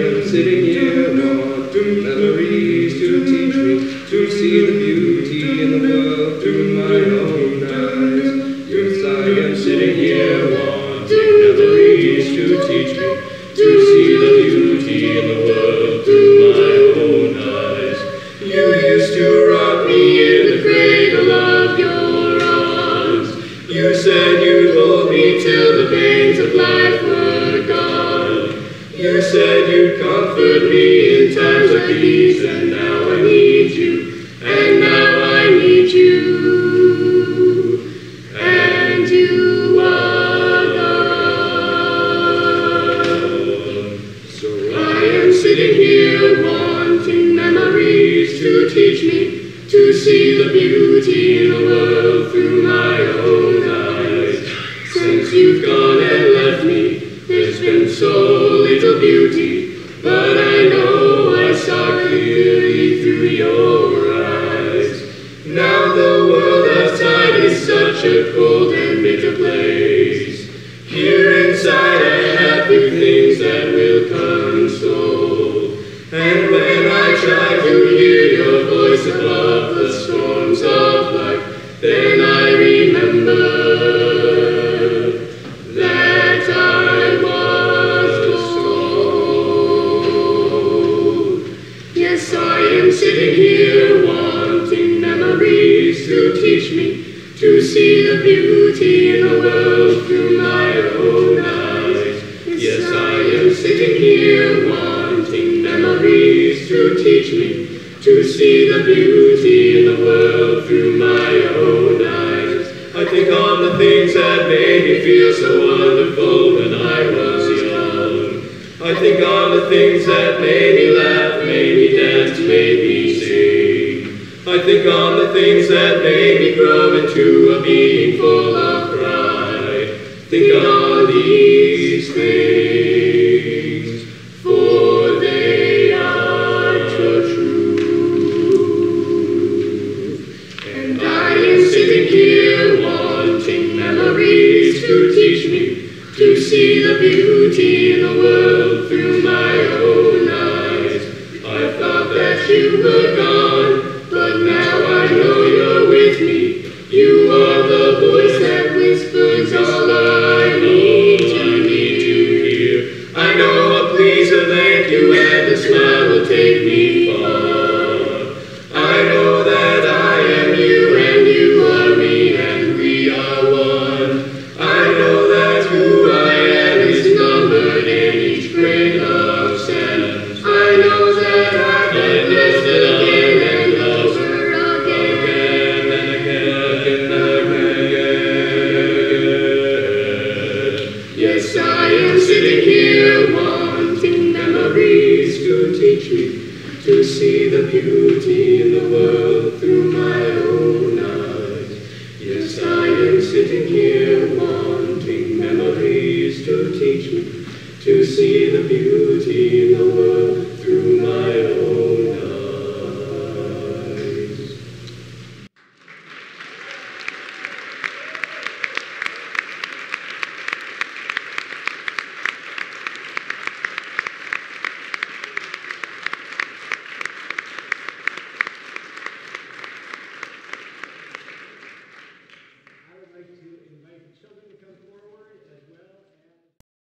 am sitting here wanting memories to teach me to see the beauty in the world through my own eyes. Yes, I am sitting here wanting memories to teach me to see the beauty in the world through my own eyes. You used to rock me in the cradle of your arms. You said you'd hold me till the pains of life. You said you'd comfort me in times like these, and now I need you, and now I need you, and you are. So I am sitting here wanting memories to teach me to see the beauty in the world through my own Here inside I have few things that will console. And when I try to hear your voice above the storms of life, then I remember that I was told. Yes, I am sitting here wanting memories to teach me to see the beauty in the world my own eyes. Yes, I am sitting here wanting memories to teach me to see the beauty in the world through my own eyes. I think on the things that made me feel so wonderful when I was see to see the beauty in the world through my own eyes. Yes, I am sitting here wanting memories to teach me to see the beauty